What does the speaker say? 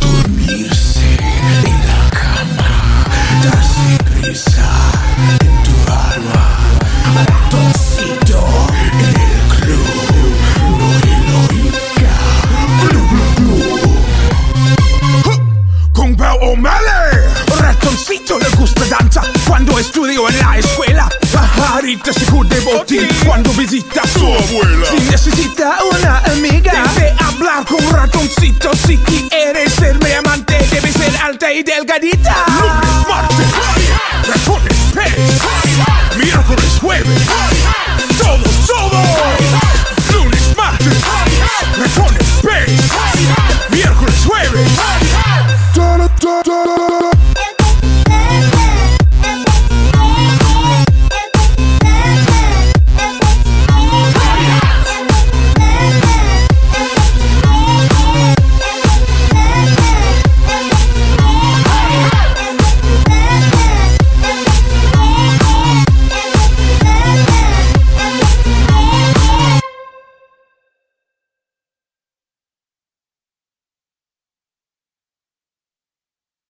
Dormirse en la cama, darse risa en tu alma, ratoncito en el club, no le oiga, club, club, club. Con Bel O'Malley, ratoncito le gusta danza cuando estudió en la escuela. Pajarito seguro de botín cuando visita su Eres ser mi amante, debes ser alta y delgadita. Lunes, martes, miércoles, jueves,